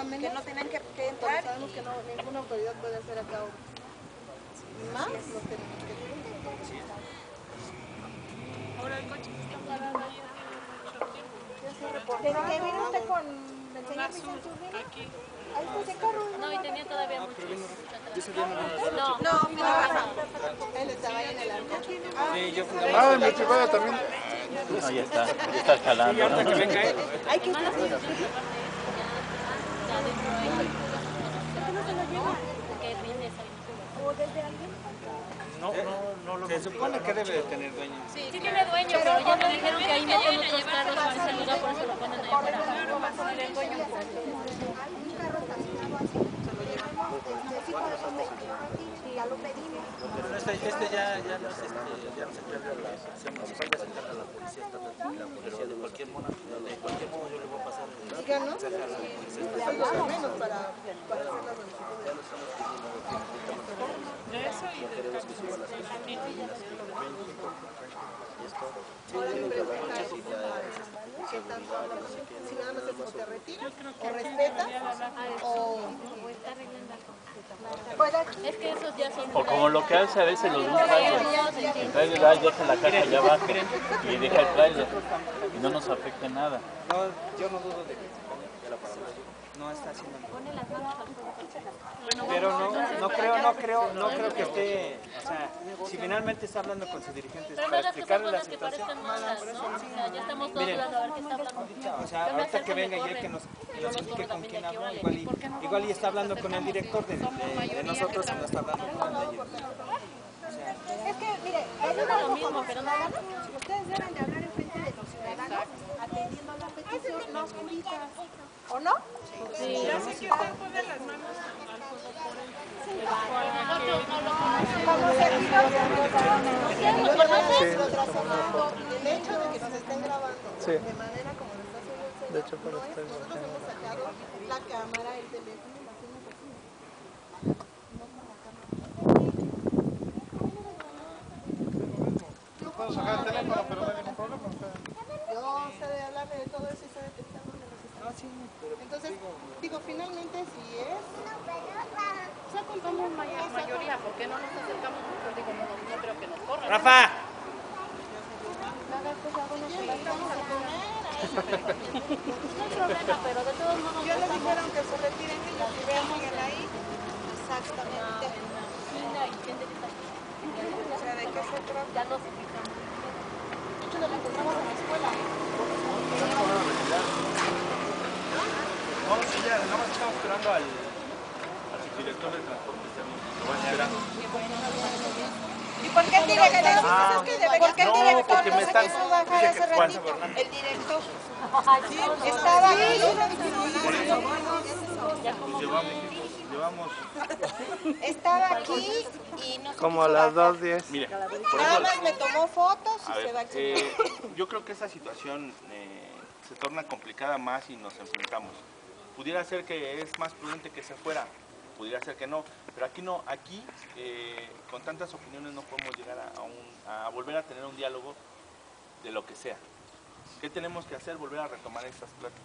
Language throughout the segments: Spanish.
Que no tienen que, que Porque entrar. sabemos que no, ninguna autoridad puede hacer acá más los que Ahora el coche está parado ahí. ¿Desde que vino usted con el señor Vicente Urbina? aquí. Ahí está ese carro. No, y tenía todavía mucho. No, no, pero Rafa. Él estaba ahí en el arco. Sí, yo fui Ah, en Michoacán también. No, ya está, ya está jalando. ¿no? que venga él. Hay que No, no, no lo Se supone que debe de tener dueño. Sí, sí tiene dueño, pero ya me dijeron que ahí meten otros carros para ese lugar, por eso lo ponen ahí afuera. Un carro estacionado así. Se lo llevamos. Sí, por eso me y ya lo pedimos. Pero este, este ya, ya no se, ya no se encarga la policía municipal, ya se encarga la policía estatal, la policía de cualquier modo, de cualquier modo yo le voy a pasar el Díganos. Como lo que hace a veces los ahí deja la caja allá abajo y deja el trailer. Y no nos afecta nada. No, yo no dudo de que se ponga ya la palabra. No está haciendo nada. Pero no, no creo, no creo, no creo que esté, o sea, si finalmente está hablando con sus dirigentes para explicarle la situación. Miren. O sea, ahorita que venga y que nos, que nos indique con quién habló, igual y, igual y está hablando con el director de, de, de nosotros y no está hablando con el de Es que, mire, Es lo mismo, pero no Ustedes deben de hablar en frente de los ciudadanos atendiendo ahorita. ¿O no? Ya sé que usted pone las manos al. El hecho de que nos estén grabando Sí. de manera como lo está haciendo el señor, De hecho, pero no es- está en la nosotros hemos sacado la cámara, el teléfono y lo hacemos así. Puedo sacar el teléfono, pero no hay ningún problema. o sea. Yo sé de hablarle de todo eso y sé detectar dónde los están. Entonces, digo, finalmente si es... O sea, contamos mayoría, ¿por qué no nos acercamos mucho? Digo, no, no creo que nos corran. Rafa, No hay problema, pero de todos modos... Ya les dijeron que se retiren ellos y vean bien ahí. Exactamente. O sea, ¿de qué se trata? Ya nos fijamos. Esto lo encontramos en la escuela. No, sí, ya, nada más estamos esperando al, al subdirector de transporte también. Lo van esperando. ¿Y por qué el director? Ah, ¿Por qué el no, director porque no me están- bajar hace ratito? El director. Estaba aquí. Pues llevamos, llevamos, Estaba aquí y no Como a las bajar. 2.10. mire, por Nada más me tomó fotos a y se va aquí. eh, yo creo que esta situación eh, se torna complicada más y nos enfrentamos. Pudiera ser que es más prudente que se fuera, pudiera ser que no, pero aquí no, aquí eh, con tantas opiniones no podemos llegar a, a un- a volver a tener un diálogo de lo que sea. ¿Qué tenemos que hacer? Volver a retomar estas pláticas.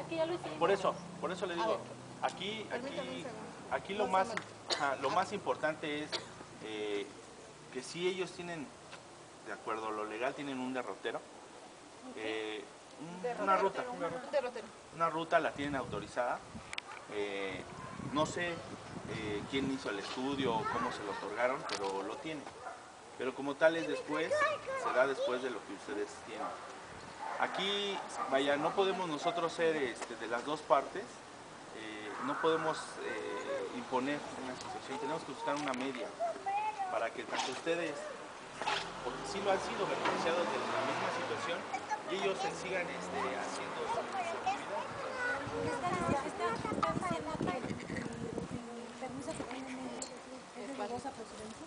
Es que ya lo hicimos. Por eso, por eso le digo, aquí, aquí, aquí lo más, ajá, lo más importante es eh, que si ellos tienen, de acuerdo a lo legal, tienen un derrotero, eh, una ruta, una ruta, la tienen autorizada. eh, no sé eh, quién hizo el estudio o cómo se lo otorgaron, pero lo tienen. Pero como tal es después, será después de lo que ustedes tienen. Aquí, vaya, no podemos nosotros ser este, de las dos partes, eh, no podemos imponer una situación, tenemos que buscar una media para que tanto ustedes, porque sí lo han sido beneficiados de la misma situación, y ellos se sigan este, haciendo su.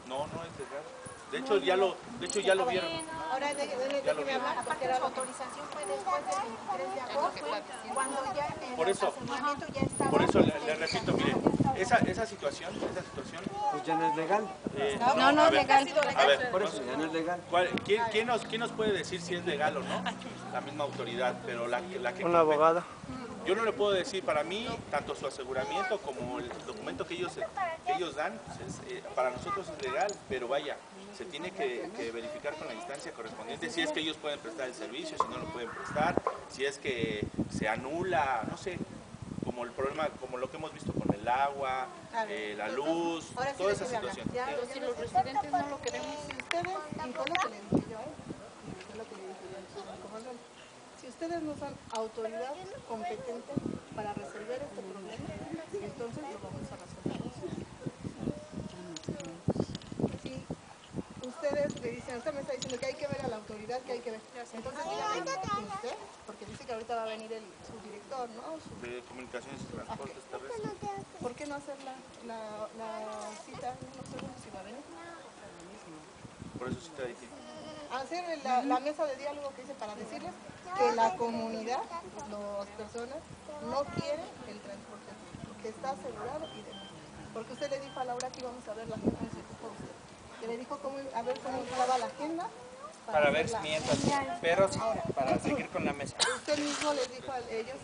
No, no es legal. De hecho, ya lo, de hecho, ya lo vieron. Ahora de- de- Ya lo déjeme hablar, porque la autorización fue después del 23 de agosto, cuando ya el Por eso, ya estaba... por eso le, le repito, mire, esa, esa situación, esa situación, pues ya no es legal. eh, No, no a es ver, legal. A ver, Por eso ya no es legal. ¿cuál- quién, quién nos, ¿quién nos puede decir si es legal o no? La misma autoridad, pero la, que- la que... Un abogado. Yo no le puedo decir, para mí, tanto su aseguramiento como el documento que ellos, que ellos dan, pues, es, eh, para nosotros es legal, pero vaya, se tiene que, que verificar con la instancia correspondiente si es que ellos pueden prestar el servicio, si no lo pueden prestar, si es que se anula, no sé, como el problema, como lo que hemos visto con el agua, eh, la luz, Ahora sí toda les esa situación. Ya, Pero si les- los residentes no lo queremos, Si ustedes, y fue lo que le dije yo a él, y fue lo que le dije yo al señor comandante, si ustedes no son autoridad competente para resolver este problema, entonces lo vamos a resolver. Si ustedes le dicen, usted me está diciendo que hay que ver a la autoridad, que hay que ver, entonces usted, porque dice que ahorita va a venir el subdirector, ¿no? Su- De comunicaciones y transportes terrestres. ¿Por qué no hacer la, la, la cita en unos segundos y va a venir? Por eso sí te dije. hacer la, la mesa de diálogo que hice para decirles que la comunidad, las personas, no quieren el transporte público, que está asegurado y demás. Porque usted le dijo a Laura que íbamos a ver la agenda en su. Que le dijo cómo, a ver cómo estaba la agenda. Para ver hacer la- mientras, pero sí, para seguir con la mesa. Usted mismo les dijo a ellos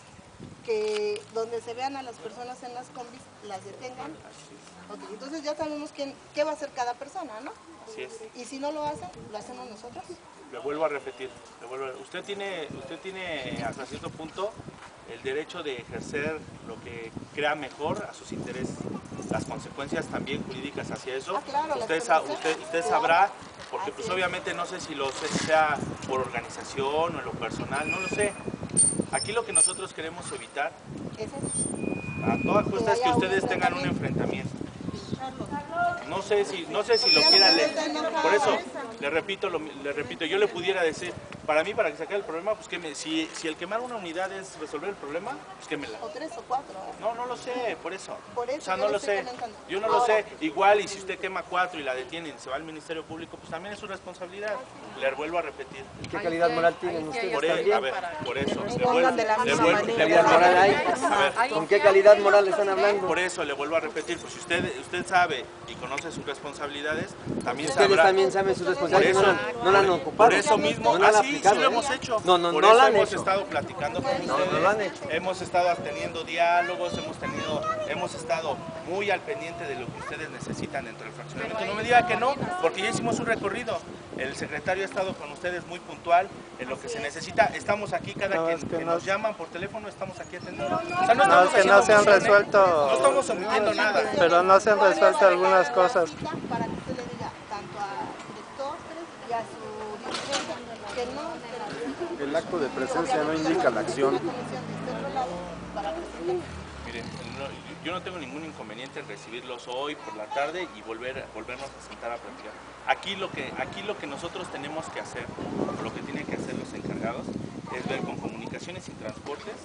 que donde se vean a las personas en las combis, las detengan. Entonces ya sabemos quién, qué va a hacer cada persona, ¿no? Así es. Y si no lo hacen, lo hacemos nosotros. Le vuelvo a repetir, le vuelvo a- usted tiene, usted tiene hasta cierto punto el derecho de ejercer lo que crea mejor a sus intereses. Las consecuencias también jurídicas hacia eso. Ah, claro, usted, sa- usted, sabrá, porque pues obviamente no sé si lo sé- sea por organización o en lo personal, no lo sé. Aquí lo que nosotros queremos evitar a toda costa es que ustedes tengan un enfrentamiento. No sé si, no sé si lo quieran leer. Por eso, le repito, lo- le repito, yo le pudiera decir, para mí, para que saque el problema, pues que me, si, si el quemar una unidad es resolver el problema, pues quémela. O tres o cuatro. ¿eh? No, no lo sé, por eso. Por eso o sea, no lo sé. Yo no lo sé. Igual, y si usted quema cuatro y la detienen, se va al Ministerio Público, pues también es su responsabilidad. Le vuelvo a repetir. ¿Qué calidad moral tienen ustedes Por, también? a ver, por eso. Le vuelvo, de la le misma le ¿Qué calidad vuelvo a moral hay? A ver, ¿Con qué calidad moral están hablando? por eso le vuelvo a repetir, pues si usted, usted sabe y conoce sus responsabilidades, también Ustedes sabrá. también saben sus Por eso, no, la- han ocupado. por eso mismo, no la han ah, sí, sí aplicado, lo ¿eh? hemos hecho. No, no, por no eso la han hemos hecho. estado platicando con No, ustedes. no lo han hecho. Hemos estado teniendo diálogos, hemos tenido, hemos estado muy al pendiente de lo que ustedes necesitan dentro del fraccionamiento. No me diga que no, porque ya hicimos un recorrido. El secretario ha estado con ustedes muy puntual en lo que se necesita. Estamos aquí cada No, que, es que que no- nos llaman por teléfono, estamos aquí atendiendo. O sea, No, estamos es que no se han resuelto. No estamos omitiendo nada. Pero no se han resuelto algunas cosas. Para que usted le diga tanto al director y a su dirigente que no se El acto de presencia no indica la acción. Miren, yo no tengo ningún inconveniente en recibirlos hoy por la tarde y volver, volvernos a sentar a platicar. Aquí lo, que, aquí lo que nosotros tenemos que hacer, o lo que tienen que hacer los encargados, es ver con comunicaciones y transportes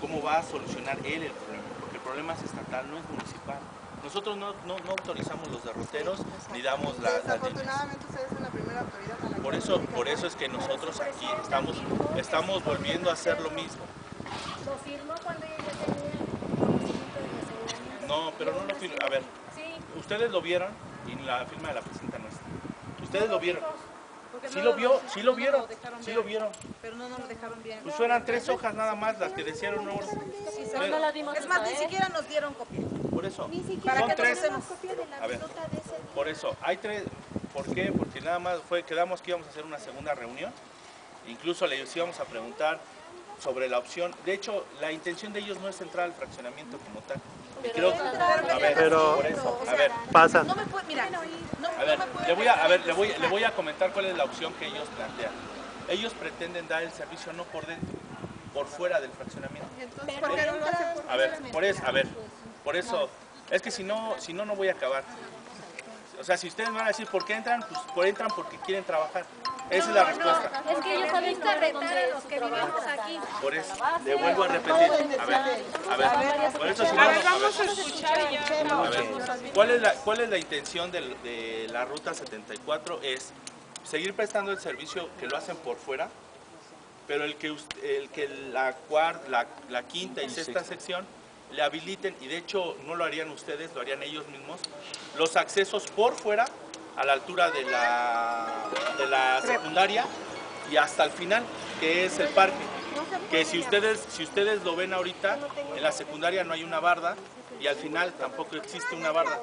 cómo va a solucionar él el problema, porque el problema es estatal, no es municipal. Nosotros no, no- no autorizamos los derroteros ni damos la, las líneas. Desafortunadamente ustedes son la primera autoridad a la Por eso, por eso es que nosotros aquí estamos, estamos volviendo a hacer lo mismo. Lo firmó cuando ella tenía. No, pero no lo firmo. A ver, Sí, ustedes lo vieron y la firma de la presidenta no está. Ustedes lo vieron. Sí lo vio, sí lo vieron, sí lo vieron. Pero no nos lo dejaron bien. Pues eran tres hojas nada más las que decían dimos Es más, ni vez. siquiera nos dieron copia. Por eso. Ni siquiera Son que tres. copia de la A ver. de ese día. Por eso, hay tres. ¿Por qué? Porque nada más fue, quedamos que íbamos a hacer una segunda reunión. Incluso les íbamos a preguntar sobre la opción. De hecho, la intención de ellos no es entrar al fraccionamiento como tal. Creo que, a ver, Pero- por eso, a ver, Pasa. No me puede, mira, no, a ver, no me le voy a, a ver, le voy, le voy a comentar cuál es la opción que ellos plantean. Ellos pretenden dar el servicio no por dentro, por fuera del fraccionamiento. Entonces, ¿por qué no lo hacen por A ver, por eso, a ver, por eso, es que si no, si no, no voy a acabar. O sea, si ustedes me van a decir por qué entran, pues por entran porque quieren trabajar. Esa es la respuesta. Es que ellos saben Gusta retar a los que vivimos aquí. Por eso, le vuelvo a repetir. A ver, a ver, por eso si no, no, a ver. A ver, ¿cuál es la, cuál es la intención del- de, la ruta 74? Es seguir prestando el servicio que lo hacen por fuera, pero el que, us- el que la, cuarta, la, la quinta y sexta sección le habiliten, y de hecho no lo harían ustedes, lo harían ellos mismos, los accesos por fuera a la altura de la, de la secundaria y hasta el final, que es el parque. que si ustedes, si ustedes lo ven ahorita, en la secundaria no hay una barda y al final tampoco existe una barda.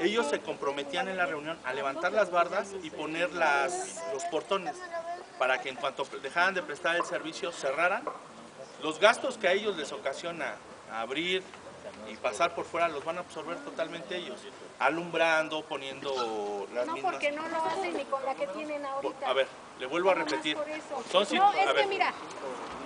Ellos se comprometían en la reunión a levantar las bardas y poner las, los portones para que en cuanto dejaran de prestar el servicio cerraran. Los gastos que a ellos les ocasiona abrir y pasar por fuera los van a absorber totalmente ellos, alumbrando, poniendo las No, mismas... porque no lo hacen ni con la que tienen ahorita. A ver, le vuelvo a repetir. por eso. Son no, a es ver. que mira,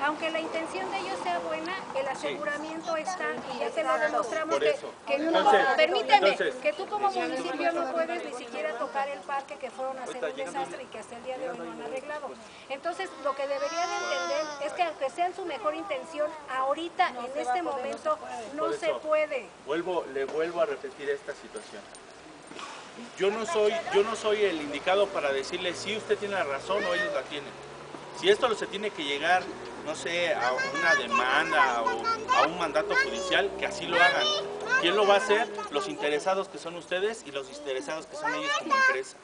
aunque la intención de ellos sea buena, el aseguramiento está y ya te lo demostramos Por que, eso. que no, Entonces, permíteme, entonces. que tú como municipio no puedes ni siquiera tocar el parque que fueron a hacer un desastre y que hasta el día de hoy no han arreglado. Entonces, lo que que aunque sea en su mejor intención, ahorita, en este momento, no se puede. Vuelvo, le vuelvo a repetir esta situación. Yo no soy, yo no soy el indicado para decirle si usted tiene la razón o ellos la tienen. Si esto se tiene que llegar, no sé, a una demanda o a un mandato judicial, que así lo hagan. ¿Quién lo va a hacer? Los interesados que son ustedes y los interesados que son ellos como empresa.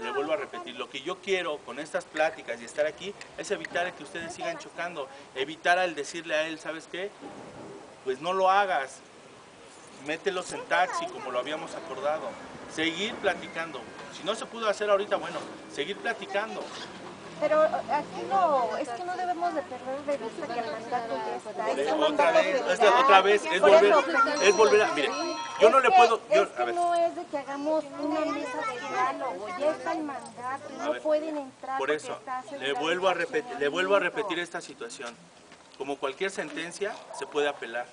Le vuelvo a repetir, lo que yo quiero con estas pláticas y estar aquí es evitar que ustedes sigan chocando, evitar al decirle a él, ¿sabes qué? Pues no lo hagas, mételos en taxi como lo habíamos acordado, seguir platicando. Si no se pudo hacer ahorita, bueno, seguir platicando. Pero aquí no, es que no debemos de perder de vista que el mandato ya está. Es Otra vez, es otra vez, es volver, es volver a, mire, yo no le que- puedo, yo, es que a ver, no es de que hagamos una mesa de diálogo, ya está el mandato, no ver, pueden entrar por eso, le vuelvo a repetir, le vuelvo a repetir esta situación. Como cualquier sentencia, se puede apelar.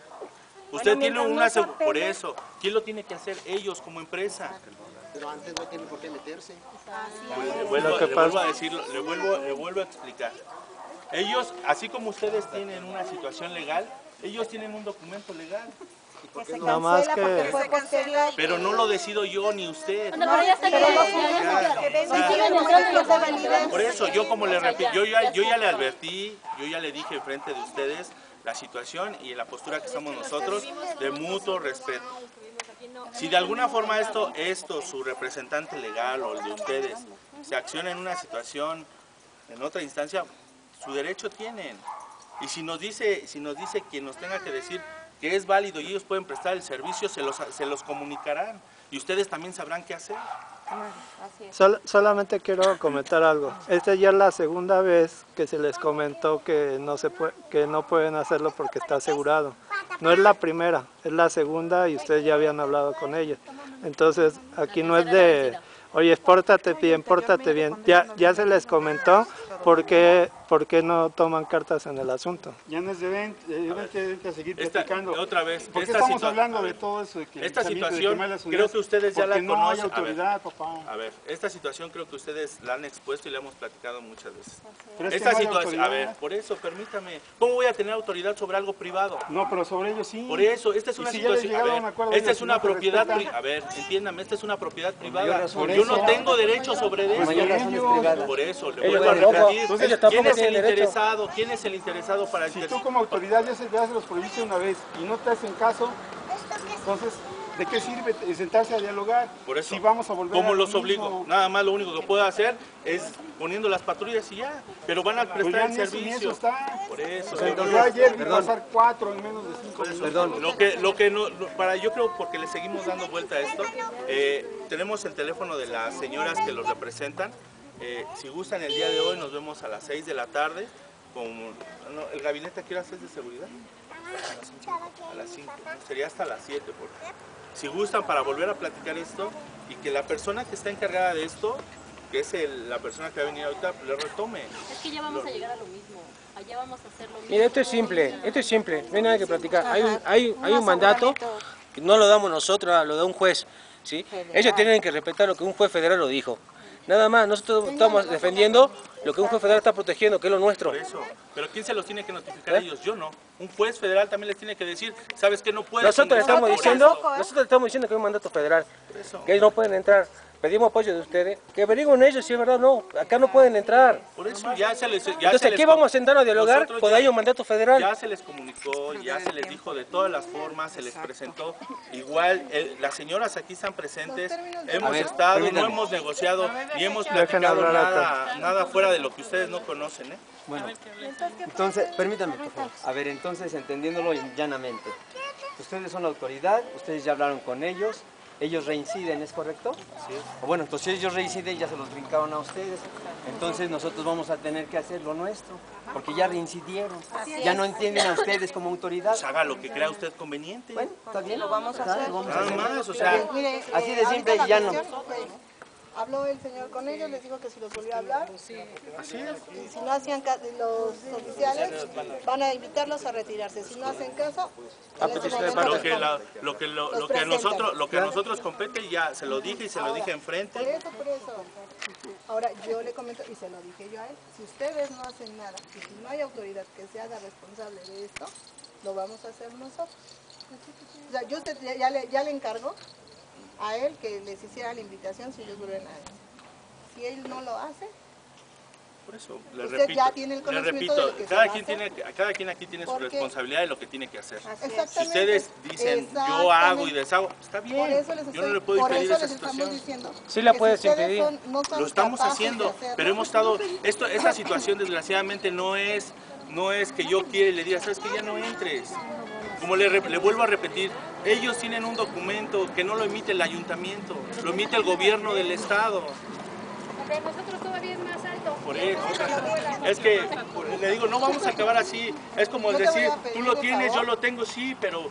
Usted tiene no una, por eso, ¿quién lo tiene que hacer? Ellos como empresa. Pero antes no tiene por qué meterse. Le vuelvo, le a decirlo, le vuelvo, le vuelvo a explicar. Ellos, así como ustedes tienen una situación legal, ellos tienen un documento legal. Que se más porque que- fue posterior. Pero no lo decido yo ni usted. Pero ya está Pero los que. Por eso, yo como le repito, yo ya, yo ya le advertí, yo ya le dije frente de ustedes la situación y la postura que estamos nosotros de mutuo respeto. Si de alguna forma esto, esto, su representante legal o el de ustedes, se acciona en una situación, en otra instancia, su derecho tienen. Y si nos dice, si nos dice quien nos tenga que decir que es válido y ellos pueden prestar el servicio, se los, se los comunicarán. Y ustedes también sabrán qué hacer. Sol- solamente quiero comentar algo. Esta ya es la segunda vez que se les comentó que no se pue- que no pueden hacerlo porque está asegurado. No es la primera, es la segunda y ustedes ya habían hablado con ellos. Entonces, aquí no es de, oye, pórtate bien, pórtate bien. Ya, ya se les comentó por qué, por qué no toman cartas en el asunto. Ya no es de ven, eh, vente, vente a seguir Esta- platicando. otra vez, ¿Por qué esta estamos hablando a de todo eso? De que esta de situación, creo que ustedes ya la Porque hay conocen. A ver. autoridad, papá. A ver, esta situación creo que ustedes la han expuesto y la hemos platicado muchas veces. Pero es que Esta no situación, a autoridad. ver, por eso, permítame. ¿Cómo voy a tener autoridad sobre algo privado? No, pero sobre ellos sí. Por eso, esta es una si situación. A a ver, acuerdo, esta ellos es una propiedad. A ver, entiéndame, esta es una propiedad privada. Yo no tengo derecho sobre Por eso. Por eso, le vuelvo a repetir. Entonces, ellos ¿Quién tampoco es el interesado? ¿Quién es el interesado para Si inter- tú como autoridad ya se, ya se los prohibiste una vez y no te hacen caso, entonces, ¿de qué sirve sentarse a dialogar? Por eso. Si vamos a volver ¿Cómo a lo los mismo? obligo? Nada más lo único que puedo hacer es poniendo las patrullas y ya. Pero van a Pues prestar ya el ni eso, ni servicio. eso está. Por eso. Yo ayer vi Perdón. pasar cuatro en menos de cinco minutos. Perdón. Lo que, lo que no, lo- para yo creo porque le seguimos dando vuelta a esto, eh, tenemos el teléfono de las señoras que los representan. Eh, si gustan el día de hoy nos vemos a las 6 de la tarde. Con, no, ¿El gabinete a qué horas es de seguridad? A las 5. Sería hasta las 7. Por... Si gustan para volver a platicar esto y que la persona que está encargada de esto, que es el- la persona que va a venir ahorita, le retome. Es que ya vamos a llegar a lo mismo. Allá vamos a hacer lo mismo. Mira, esto es simple, esto es simple, no hay nada que platicar. Hay un, hay, hay un mandato que no lo damos nosotros, lo da un juez. ¿sí? Ellos tienen que respetar lo que un juez federal lo dijo. Nada más, nosotros estamos defendiendo lo que un juez federal está protegiendo, que es lo nuestro. Por eso. Pero ¿quién se los tiene que notificar a ellos? Yo no. Un juez federal también les tiene que decir, ¿sabes qué? No puedes Nosotros estamos diciendo, esto. nosotros le estamos diciendo que es un mandato federal, que ellos no pueden entrar. Pedimos apoyo de ustedes, que averigüen ellos si es verdad o no, acá no pueden entrar. Por eso ya se les... Ya Entonces se aquí les- vamos a sentarnos a dialogar, ya- hay un mandato federal. Ya se les comunicó, ya se les dijo de todas las formas, se les presentó. Igual, eh, las señoras aquí están presentes, hemos ver, estado, no hemos negociado ni hemos platicado nada, nada fuera de lo que ustedes no conocen. ¿eh? Bueno, entonces, permítame, por favor. A ver, entonces, entendiéndolo llanamente. Ustedes son la autoridad, ustedes ya hablaron con ellos, ellos reinciden, ¿es correcto? Sí. Bueno, entonces si ellos reinciden, ya se los brincaron a ustedes. Entonces nosotros vamos a tener que hacer lo nuestro, porque ya reincidieron. Ya no entienden a ustedes como autoridad. Pues haga lo que crea usted conveniente. Bueno, está bien. Lo vamos a hacer. vamos a Nada hacer. más, o sea, así eh, de ahorita simple y llano. cuestión fue, Habló el señor con ellos, les dijo que si los volvió a hablar, Así es. y si no hacían caso, los oficiales van a invitarlos a retirarse. Si no hacen caso, ese momento Lo que, la- lo que, lo, Los lo que a presentan. nosotros, lo que a nosotros compete ya se lo dije y se lo Ahora, dije Por enfrente. eso, por eso. Ahora, yo le comento, y se lo dije yo a él, si ustedes no hacen nada, y si no hay autoridad que se haga responsable de esto, lo vamos a hacer nosotros. O sea, yo usted ya, ya le, ya le encargo a él que les hiciera la invitación si ellos vuelven a él. Si él no lo hace, Por eso, le Usted repito, ya tiene el le conocimiento repito, de lo que cada quien tiene, cada quien aquí tiene su responsabilidad de lo que tiene que hacer. Si ustedes dicen yo hago y deshago, está bien. Por eso les yo no le puedo impedir eso esa les estamos situación. diciendo Sí la si puedes ustedes impedir. son- no son Lo estamos haciendo, pero hemos estado, esto, esta situación desgraciadamente no es, no es que yo quiera y le diga, sabes que ya no entres. Como le, le vuelvo a repetir, ellos tienen un documento que no lo emite el ayuntamiento, lo emite el gobierno del estado. Pero nosotros todavía es más alto. Por eso, es que le digo, no vamos a acabar así. Es como el decir, a tú lo tienes, favor. yo lo tengo, sí, pero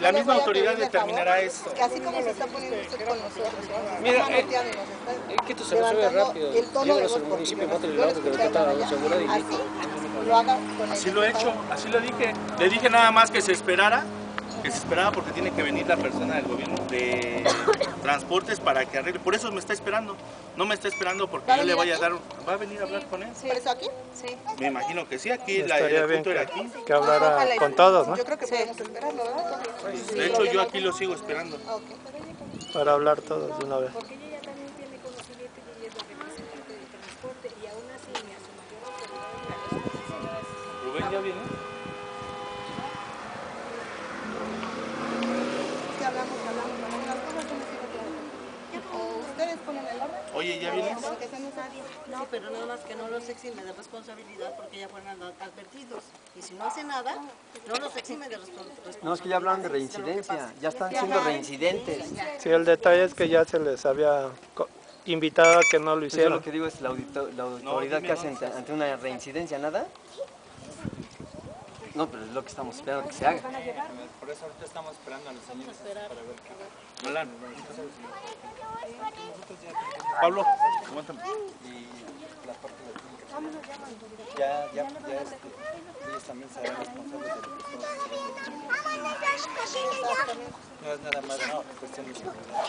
la misma a autoridad determinará favor esto. Que así como se está poniendo usted con nosotros, ¿no? Mira, eh, está Es que esto se resuelve rápido. el tono de Llévalos voz al municipio, mátale el auto que lo seguro y Así lo Así he hecho, así lo dije. Le dije nada más que se esperara, que se esperara porque tiene que venir la persona del gobierno de transportes para que arregle. Por eso me está esperando. No me está esperando porque ¿Va a yo le vaya a dar. ¿Va a venir a hablar con él? ¿Por eso aquí? Sí. Me imagino que sí, aquí la, Estaría el bien punto era que, aquí. que hablara y- con todos, ¿no? Yo creo que podemos esperarlo, ¿verdad? De hecho, yo aquí lo sigo esperando. Para hablar todos de una vez. Porque ella ya también tiene conocimiento y ella es la representante del transporte y aún así ni a su mayor autoridad Rubén ya viene. Es que hablamos, hablamos, hablamos, las cosas son así, ¿no? O ustedes ponen el orden. Oye, ¿ya vienes? No, pero nada más que no los exime de responsabilidad porque ya fueron ad- advertidos. Y si no hace nada, no los exime de responsabilidad. No, es que ya hablaron de reincidencia, ya están siendo reincidentes. Sí, el detalle es que ya se les había invitado a que no lo Pues yo hicieran. lo que digo es la, autoridad que hace ante una reincidencia, ¿nada? No, pero es lo que estamos esperando que se haga. Por eso ahorita estamos esperando a los señores para ver qué Alan. Pablo, aguántame. y la parte de la Ya, ya, ya, este, ellos también se harán responsables de lo que estamos haciendo. No es nada más, no, cuestión de seguridad.